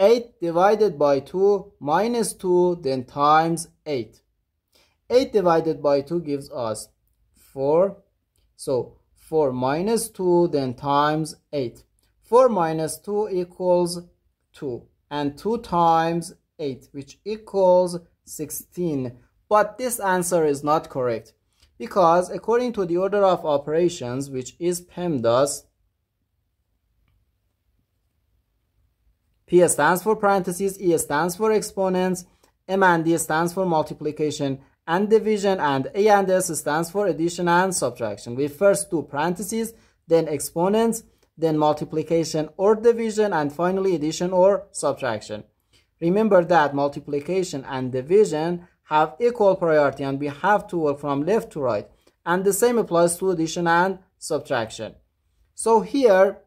8 divided by 2 minus 2 then times 8. 8 divided by 2 gives us 4. So 4 minus 2 then times 8. 4 minus 2 equals 2 and 2 times 8 which equals 16 but this answer is not correct because according to the order of operations which is PEMDAS P stands for parentheses, E stands for exponents, M and D stands for multiplication and division, and A and S stands for addition and subtraction. We first do parentheses, then exponents, then multiplication or division, and finally addition or subtraction. Remember that multiplication and division have equal priority and we have to work from left to right. And the same applies to addition and subtraction. So here,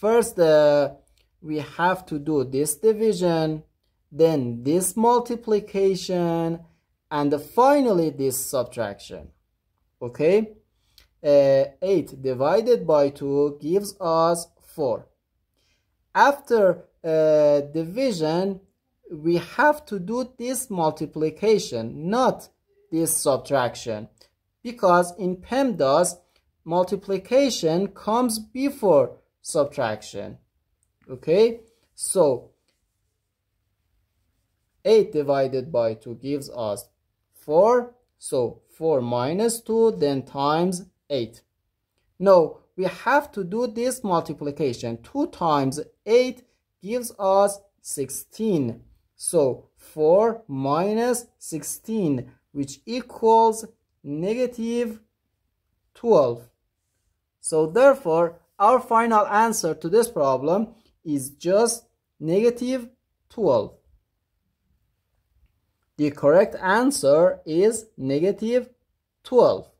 first uh, we have to do this division, then this multiplication, and finally this subtraction. Okay? Uh, 8 divided by 2 gives us 4. After uh, division, we have to do this multiplication, not this subtraction. Because in PEMDAS, multiplication comes before subtraction. Okay, so 8 divided by 2 gives us 4. So 4 minus 2 then times 8. No, we have to do this multiplication. 2 times 8 gives us 16. So 4 minus 16 which equals negative 12. So therefore our final answer to this problem is just negative 12. The correct answer is negative 12.